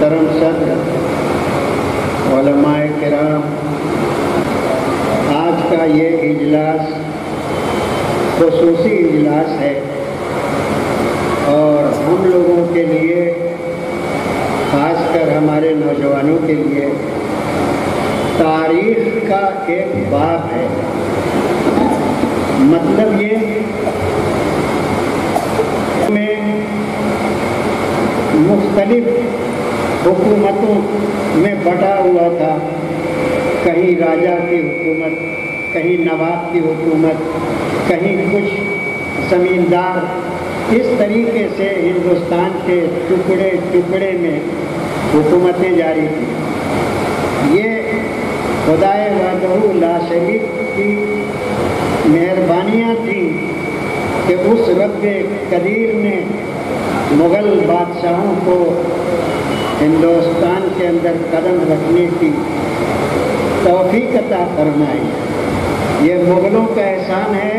मोहतरम सदर कराम, आज का ये इजलास खसूसी इजलास है। और हम लोगों के लिए, खासकर हमारे नौजवानों के लिए, तारीख का एक बाब है। मतलब ये में मुख्तलिफ़ हुकूमतों में बटा हुआ था। कहीं राजा की हुकूमत, कहीं नवाब की हुकूमत, कहीं कुछ ज़मींदार। इस तरीके से हिंदुस्तान के टुकड़े टुकड़े में हुकूमतें जारी थी। ये खुदाए वदहू ला शरीक की मेहरबानियाँ थी कि उस रब कदीर ने मुग़ल बादशाहों को हिंदुस्तान के अंदर कदम रखने की तोफ़ी अता फरमाई। ये मुग़लों का एहसान है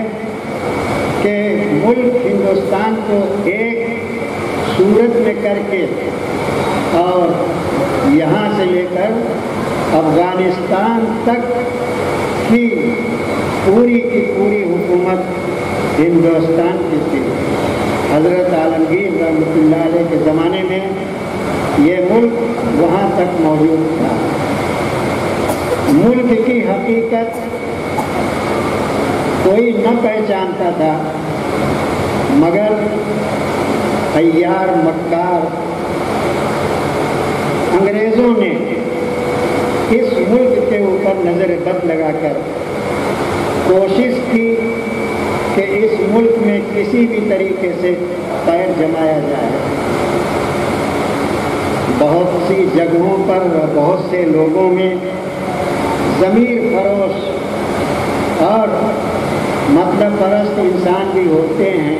कि मुल्क हिंदुस्तान को एक सूरत में करके और यहाँ से लेकर अफ़गानिस्तान तक की पूरी की पूरी हुकूमत हिंदुस्तान की थी। हज़रत आलमगीर रहमत के ज़माने में ये मुल्क वहाँ तक मौजूद था। मुल्क की हकीकत कोई न पहचानता था, मगर अयार मक्कार अंग्रेज़ों ने इस मुल्क के ऊपर नज़र बद लगाकर कोशिश की कि इस मुल्क में किसी भी तरीके से पैर जमाया जाए। बहुत सी जगहों पर, बहुत से लोगों में ज़मीर फरोश और मतलब परस्त इंसान भी होते हैं।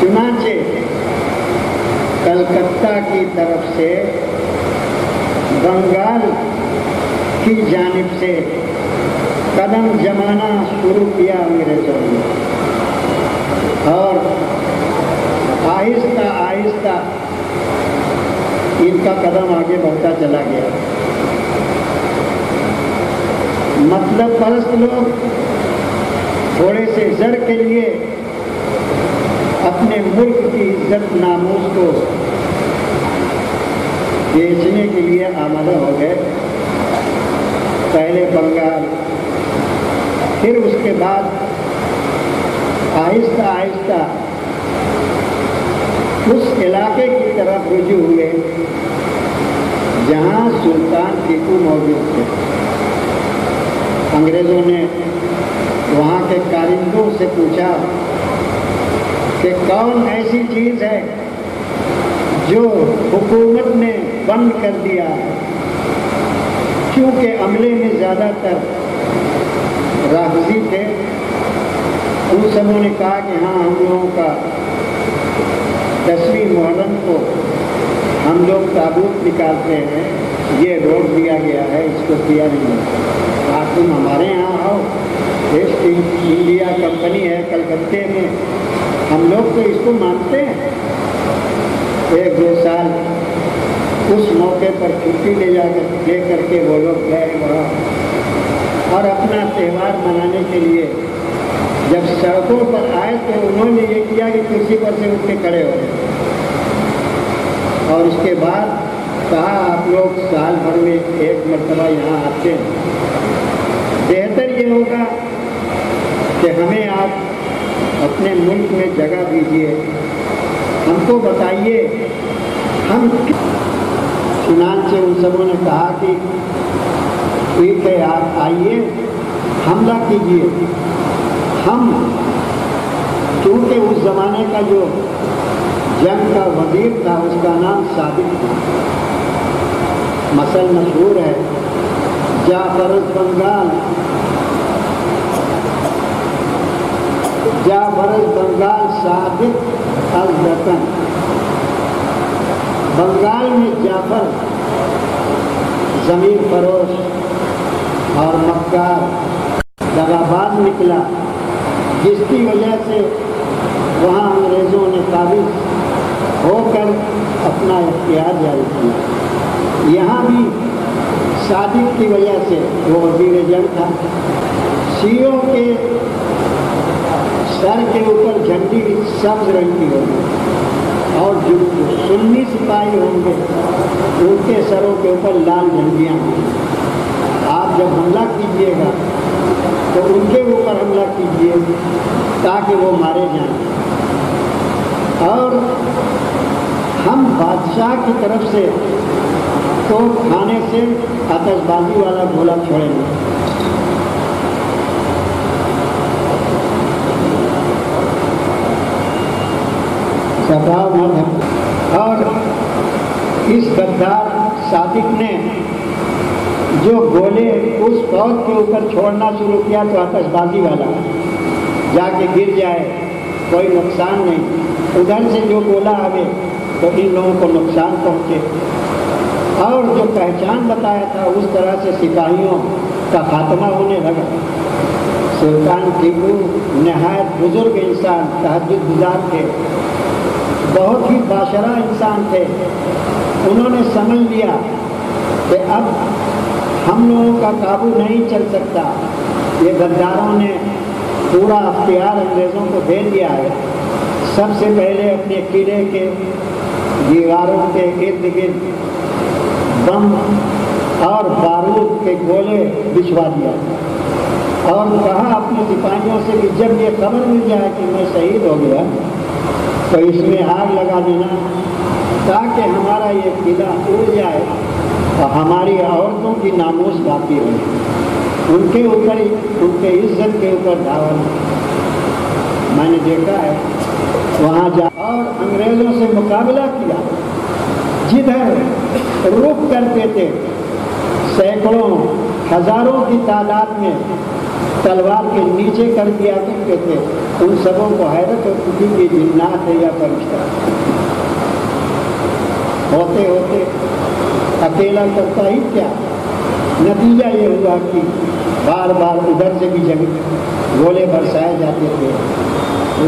चुनाचे कलकत्ता की तरफ़ से, बंगाल की जानब से कदम जमाना शुरू किया मेरे ने। और आहिस्ता आहिस्ता इनका कदम आगे बढ़ता चला गया। मतलब परस्त लोग थोड़े से जर के लिए अपने मुल्क की इज़्ज़त नामूस को बेचने के लिए आमादा हो गए। पहले बंगाल, फिर उसके बाद आहिस्ता आहिस्ता उस इलाके की तरफ़ रुजू हुए जहाँ सुल्तान टीपू मौजूद थे। अंग्रेज़ों ने वहाँ के कारिंदों से पूछा कि कौन ऐसी चीज़ है जो हुकूमत ने बंद कर दिया है? क्योंकि अमले में ज़्यादातर रागजी थे। उन सबों ने कहा कि हाँ हम लोगों का दसवीं मोहरम को हम लोग ताबूत निकालते हैं। ये रोक दिया गया है, इसको किया नहीं कहा तुम हमारे यहाँ आओ। ईस्ट इंडिया कंपनी है कलकत्ते में। हम लोग तो इसको मानते हैं। एक दो साल उस मौके पर छुट्टी ले जाकर, ले करके वो लोग गए वहाँ। और अपना त्यौहार मनाने के लिए जब सड़कों पर आए तो उन्होंने ये किया कि कुर्सी पर से उठ के खड़े हो और उसके बाद कहा, आप लोग साल भर में एक मरतबा यहाँ आते हैं। बेहतर ये होगा कि हमें आप अपने मुल्क में जगह दीजिए। हमको बताइए, हम चुनाचे उन सबों ने कहा कि ठीक है, आप आइए, हमला कीजिए। हम, क्योंकि उस ज़माने का जो जंग का वज़ीर था, उसका नाम साबित था। मसल मशहूर है जा जाफ़र बंगाल। जा जाफ़र बंगाल साबित अल बंगाल में जाफ़र ज़मीन फरोश और मक्कार दगाबाज निकला जिसकी वजह से वहाँ अंग्रेज़ों ने काबिज होकर अपना इख्तियार जारी किया। यहाँ भी शादी की वजह से वो वज़ीर जंग था। सीओ के सर के ऊपर झंडी सब्ज रंग की होगी और जो सुन्नी सिपाही होंगे, उनके सरों के ऊपर लाल झंडियाँ होंगी। आप जब हमला कीजिएगा तो उनके ऊपर हमला कीजिए, ताकि वो मारे जाएँ। और हम बादशाह की तरफ़ से तो खाने से आतशबाजी वाला गोला छोड़ेंगे। और इस गद्दार सादिक ने जो गोले उस फौज के ऊपर छोड़ना शुरू किया तो आतशबाजी वाला। जाके गिर जाए, कोई नुकसान नहीं। उधर से जो गोला आवे तो इन लोगों को नुकसान पहुँचे। और जो पहचान बताया था, उस तरह से सिपाहियों का खात्मा होने लगा। सुल्तान टीपू, नहायत बुज़ुर्ग इंसान तहजद गुजार थे। बहुत ही बाशरा इंसान थे। उन्होंने समझ लिया कि अब हम लोगों का काबू नहीं चल सकता। ये गद्दारों ने पूरा अख्तियार अंग्रेज़ों को दे दिया है। सबसे पहले अपने किले के दीवारों के इर्द गिर्द बम और बारूद के गोले बिछवा दिया। और कहा अपने सिपाहियों से कि जब ये खबर मिल जाए कि मैं शहीद हो गया तो इसमें आग लगा देना, ताकि हमारा ये किला उड़ जाए। हमारी औरतों की नामोश बाकी हो उनके ऊपर उनके इज़्ज़त के ऊपर धावा। मैंने देखा है, वहाँ जा और अंग्रेज़ों से मुकाबला किया। जिधर रुख करते थे, सैकड़ों, हज़ारों की तादाद में तलवार के नीचे कर दिया करते थे, उन सबों को हैरत होती थी कि जिन्नात है या फरिश्ता होते होते अकेला करता ही क्या? नतीजा ये हुआ कि बार बार उधर से भी जग गोले बरसाए जाते थे,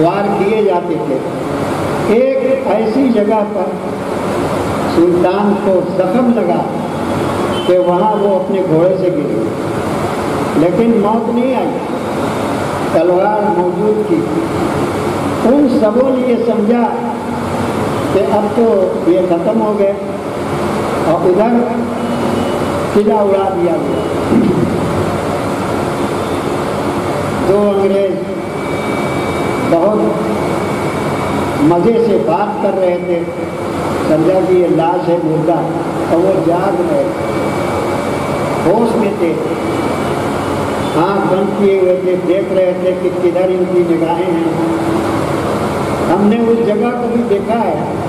वार किए जाते थे। एक ऐसी जगह पर सुल्तान को जख्म लगा कि वहाँ वो अपने घोड़े से गिरे। लेकिन मौत नहीं आई। तलवार मौजूद थी। उन सबों ने ये समझा कि अब तो ये ख़त्म हो गए। और उधर किला उड़ा दिया गया दो अंग्रेज़ बहुत मज़े से बात कर रहे थे समझा कि ये लाश है मुर्दा और वो जाग रहे होश में थे आँख बंद किए हुए थे देख रहे थे कि किधर इनकी निगाहें हैं हमने उस जगह को भी देखा है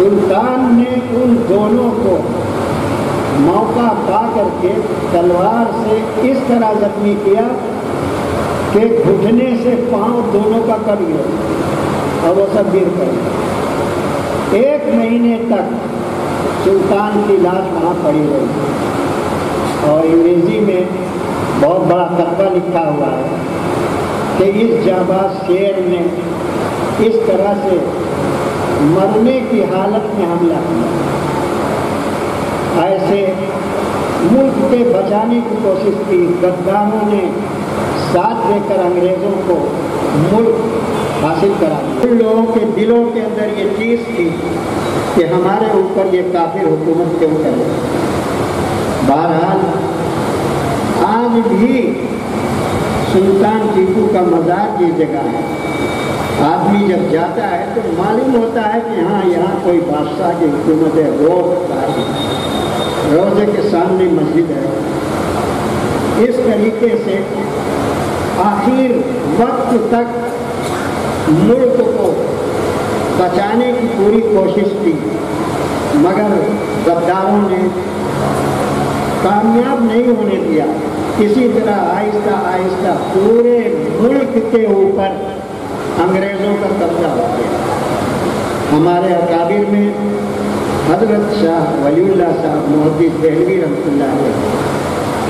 सुल्तान ने उन दोनों को मौका पा करके तलवार से इस तरह जख्मी किया कि घुटने से पाँव दोनों का कट गया और वो सब गिर पड़े। एक महीने तक सुल्तान की लाश वहाँ पड़ी रही। और अंग्रेज़ी में बहुत बड़ा कतबा लिखा हुआ है कि इस जाबाज शेर ने इस तरह से मरने की हालत में हमला किया। ऐसे मुल्क के बचाने की कोशिश की। गद्दारों ने साथ देकर अंग्रेज़ों को मुल्क हासिल करा उन लोगों के दिलों के अंदर ये चीज़ थी कि हमारे ऊपर ये काफिर हुकूमत क्यों करे? बहरहाल, आज भी सुल्तान टीपू का मज़ार ये जगह है। आदमी जब जाता है तो मालूम होता है कि हाँ यहाँ कोई बादशाह की हुकूमत है रोज रोज़े के सामने मस्जिद है। इस तरीके से आखिर वक्त तक मुल्क को बचाने की पूरी कोशिश की। मगर गद्दारों ने कामयाब नहीं होने दिया। इसी तरह आहिस्ता आहिस्ता पूरे मुल्क के ऊपर अंग्रेज़ों का कब्जा हो। गया हमारे अकाबिर में हज़रत शाह वलील्ला साहब मोहद्दीस दहलवी रमतुल्ला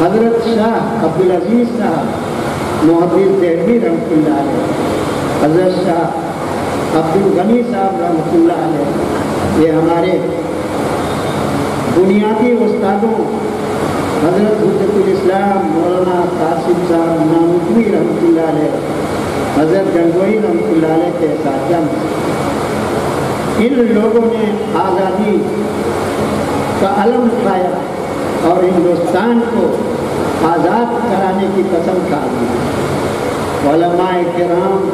हज़रत शाह अब्दुल अज़ीज़ साहब मोहद्दीस दहलवी रमतुल्ला हज़रत शाह अब्दुल गनी साहब रमतुल्ला ये हमारे बुनियादी उस्तादों, हज़रत हजरतुल इस्लाम मौलाना कासिम साहब नामुद्दी रहमतुल्लाह हज़रत गंगोई रमतुल्लाह के साथ इन लोगों ने आज़ादी का अलम उठाया और हिंदुस्तान को आज़ाद कराने की कसम खा दी कराम,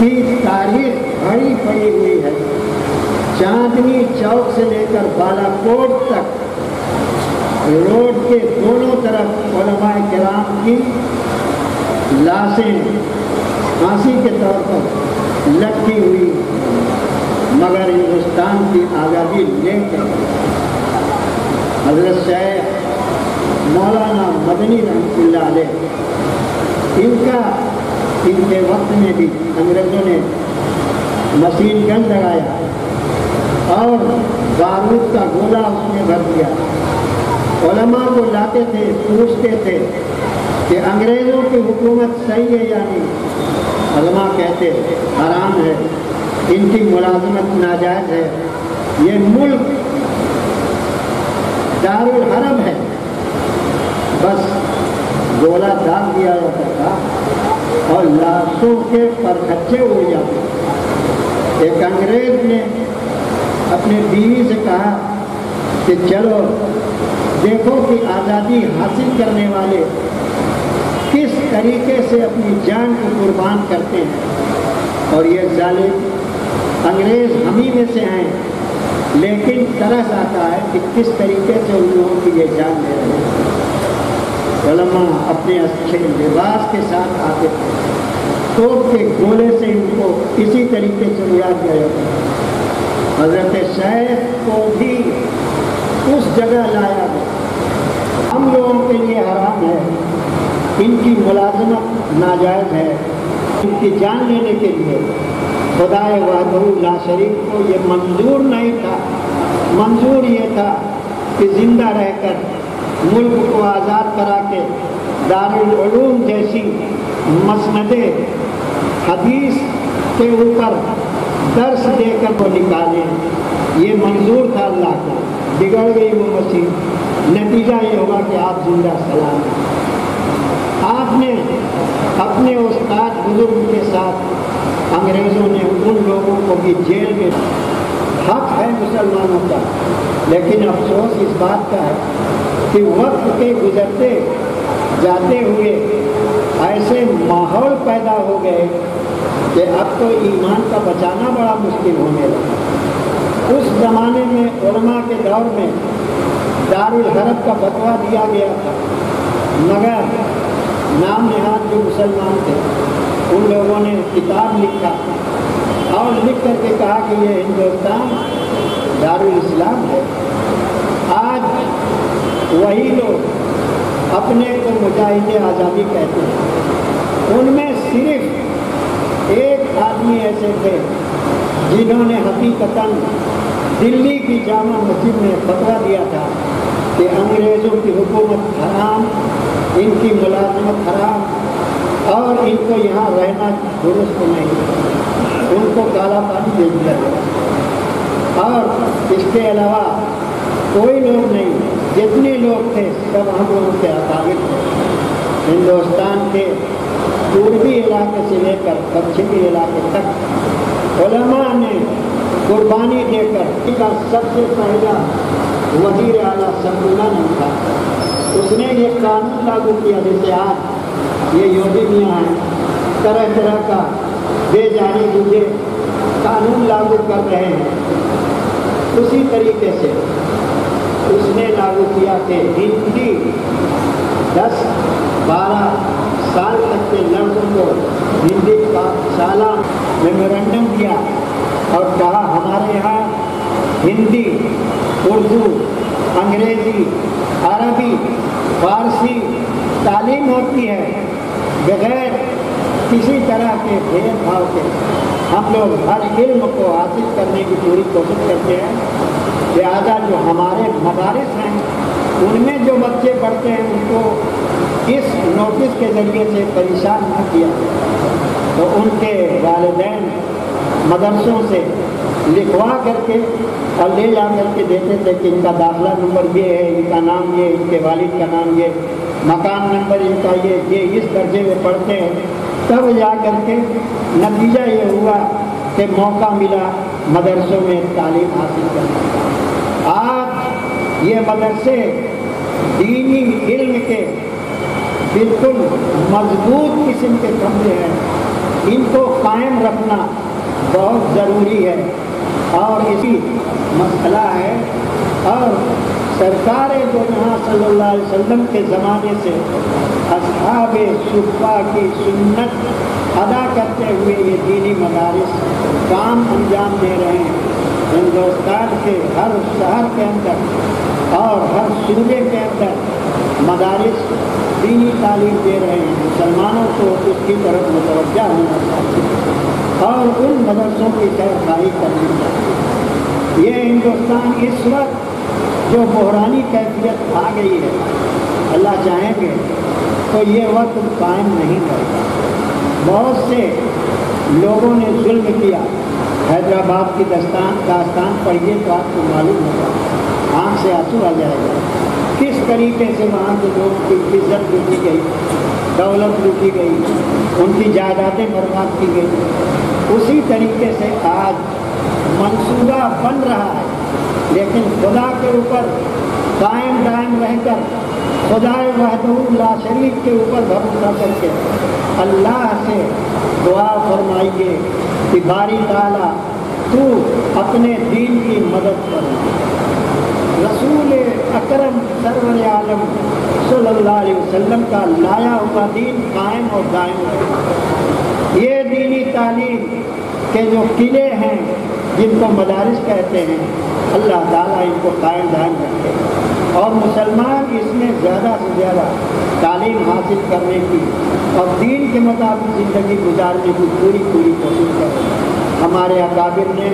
की तारीख बड़ी पड़ी हुई है। चांदनी चौक से लेकर बालाकोट तक रोड के दोनों तरफ़ कराम की लाशें फांसी के तौर पर लटकी हुई मगर हिंदुस्तान की आज़ादी लेकर हज़रत शेख मौलाना मदनी रहमतुल्ला इनका, इनके वक्त में भी अंग्रेज़ों ने मशीन गन लगाया और बारूद का गोला उसमें भर दिया। को लाते थे, पूछते थे कि अंग्रेज़ों की हुकूमत सही है या नहीं? अलमा कहते हराम है। इनकी मुलाजमत नाजायज़ है। ये मुल्क दारुल हरम है। बस गोला दाग दिया जाता था और लाशों के परखच्चे हो जाते। एक अंग्रेज़ ने अपने बीवी से कहा कि चलो, देखो कि आज़ादी हासिल करने वाले किस तरीके से अपनी जान को कुर्बान करते हैं? और ये जालिम, अंग्रेज़ हम ही में से हैं, लेकिन तरस आता है कि किस तरीके से उन लोगों की ये जान ले रहे हैं। अपने अच्छे लिबास के साथ आते थे तोप के गोले से इनको इसी तरीके से उड़ा दिया जाता है। हज़रत शैख को भी उस जगह लाया गया। हम लोगों के लिए हराम है। इनकी मुलाजमत नाजायज़ है। इनकी जान लेने के लिए खुदाए वादला शरीफ को ये मंजूर नहीं था। मंजूर ये था कि ज़िंदा रहकर मुल्क को आज़ाद करा के दारूम जैसी मसनद हदीस के ऊपर दर्श देकर वो निकालें। ये मंजूर था अल्लाह को। बिगड़ गई वो मसीह। नतीजा ये होगा कि आप ज़िंदा सलाम आपने अपने उस्ताद बुज़ुर्ग के साथ अंग्रेज़ों ने उन लोगों को भी जेल में हक है मुसलमानों का, लेकिन अफसोस इस बात का है कि वक्त के गुजरते जाते हुए ऐसे माहौल पैदा हो गए कि अब तो ईमान का बचाना बड़ा मुश्किल होने लगा। उस ज़माने में उलमा के दौर में दारुल हरब का बतवा दिया गया था, मगर नाम निहाद जो मुसलमान थे, उन लोगों ने किताब लिखा और लिख करके कहा कि ये हिंदुस्तान दारुल इस्लाम है। आज वही लोग अपने को मुजाहिद आज़ादी कहते हैं। उनमें सिर्फ़ एक आदमी ऐसे थे जिन्होंने हकीकता दिल्ली की जामा मस्जिद में फतवा दिया था। कि अंग्रेज़ों की हुकूमत हराम, इनकी मुलाजमत खराब और इनको यहाँ रहना दुरुस्त नहीं। उनको काला पानी दे दिया गया। और इसके अलावा कोई लोग नहीं, जितने लोग थे, सब हम लोगों के अकाबिर थे हिंदुस्तान के पूर्वी इलाके से लेकर पश्चिमी इलाके तक ने कुर्बानी देकर इसका सबसे पहला वज़ीर आला संतुलन था उसने ये कानून लागू किया, जैसे आज ये योगी मियाँ हैं तरह तरह का बेजानी बुझे कानून लागू कर रहे हैं। उसी तरीके से उसने लागू किया कि हिंदी दस बारह साल तक के लड़कों को हिंदी का शाला मेमोरेंडम दिया और कहा, हमारे यहाँ हिंदी, उर्दू, अंग्रेज़ी, अरबी, फारसी तालीम होती है, बगैर किसी तरह के भेदभाव के। हम लोग हर इल्म को हासिल करने की पूरी कोशिश करते हैं लिहाजा जो हमारे मदारस हैं, उनमें जो बच्चे पढ़ते हैं, उनको इस नोटिस के ज़रिए से परेशान न किया तो उनके वालदेन मदरसों से लिखवा करके और ले जा करके देते थे कि इनका दाखला नंबर ये है, इनका नाम ये, इनके वालिद का नाम ये, मकान नंबर इनका ये ये इस दर्जे में पढ़ते हैं। तब जा करके नतीजा ये हुआ कि मौका मिला मदरसों में तालीम हासिल करने का। आज ये मदरसे दीनी इल्म के बिल्कुल मज़बूत किस्म के कमरे हैं। इनको कायम रखना बहुत ज़रूरी है। और इसी मसला है। और सरकार जो यहाँ सल्ला वसल्लम के ज़माने से असहाब सुफ़ा की सुन्नत अदा करते हुए ये दीनी मदारस काम अंजाम दे रहे हैं। हिंदुस्तान के हर शहर के अंदर और हर सूबे के अंदर मदारस दीनी तालीम दे रहे हैं। मुसलमानों को उसकी तरफ़ मुतवजा होना चाहिए। और उन मदरसों की खैरखाई करनी चाहिए ये हिंदुस्तान इस वक्त जो बहरानी कैफियत आ गई है, अल्लाह चाहेंगे तो ये वक्त कायम नहीं रहेगा बहुत से लोगों ने जुल्म किया। हैदराबाद की दस्तान, दास्तान पढ़िए तो आपको मालूम होगा, आँख से आँसू आ जाएगा। किस तरीके से वहाँ के लोग की इज़्ज़त लूटी गई, दौलत लूटी गई, उनकी जायदादें बर्बाद की गई। उसी तरीके से आज मंसूबा बन रहा है। लेकिन खुदा के ऊपर कायम दायम रहकर, खुदाए वहदुल्ला शरीफ के ऊपर भरोसा करके अल्लाह से दुआ फरमाइए कि बारी ताला तू अपने दीन की मदद कर। रसूल अकरम सरवर आलम सल्लल्लाहु अलैहि वसल्लम का लाया हुआ दीन कायम और दायम है तालीम के जो किले हैं, जिनको मदारस कहते हैं, अल्लाह ताला इनको कायम दायम रखे और मुसलमान इसमें ज़्यादा से ज़्यादा तालीम हासिल करने की और दीन के मुताबिक ज़िंदगी गुजारने की पूरी पूरी कोशिश करें हमारे अकाबिर ने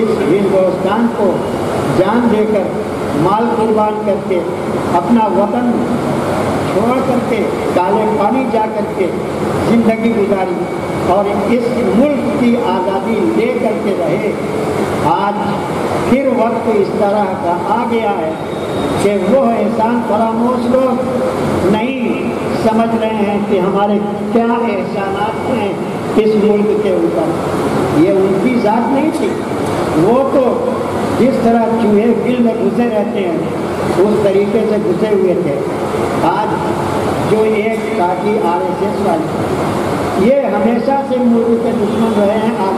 इस हिंदुस्तान को जान देकर माल कुर्बान करके अपना वतन छोड़ करके काले पानी जा करके ज़िंदगी गुजारी और इस मुल्क की आज़ादी ले करके रहे। आज फिर वक्त इस तरह का आ गया है कि वो एहसान फरामोश लोग नहीं समझ रहे हैं कि हमारे क्या एहसानात हैं इस मुल्क के ऊपर। ये उनकी ज़ात नहीं थी। वो तो जिस तरह चूहे बिल में घुसे रहते हैं, उस तरीके से घुसे हुए थे। आज जो एक पार्टी आर एस एस वाली ये हमेशा से मुल्क के दुश्मन रहे हैं आप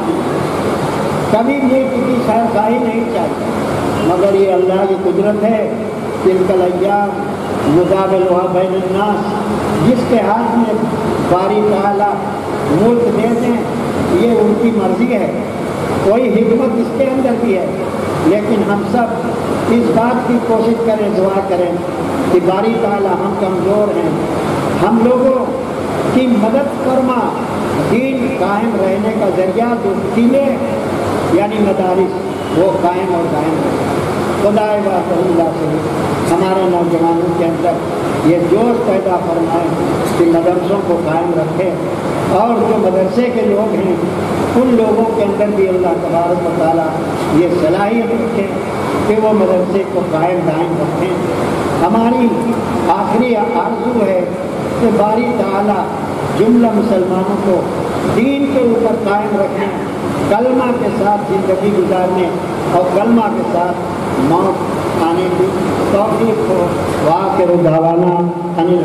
कभी मुल्क की सरकारी नहीं चाहिए मगर ये अल्लाह की कुदरत है तिलकलैया मुकाबल हुआ बैनास जिसके हाथ में बारी ताला मुल्क दे दें, ये उनकी मर्ज़ी है। कोई हिकमत इसके अंदर भी है। लेकिन हम सब इस बात की कोशिश करें, दुआ करें कि बारी ताला हम कमज़ोर हैं। हम लोगों की मदद फरमा, दीन कायम रहने का ज़रिया जो किले यानी मदारिस, वो कायम और कायम खुदाए वाल्ला से हमारे नौजवानों के अंदर ये जोश पैदा फरमाए कि मदरसों को कायम रखें और जो मदरसे के लोग हैं, उन लोगों के अंदर भी अल्लाह तबारक ताला ये सलाहियत रखें। कि वो मदरसे को कायम दायम रखें हमारी आखिरी आरज़ू है कि बारी ताला जुमला मुसलमानों को दीन के ऊपर कायम रखें, कलमा के साथ ज़िंदगी गुजारने और कलमा के साथ मौत आने की तोफ़ी को वाक़ दावाना, अनिल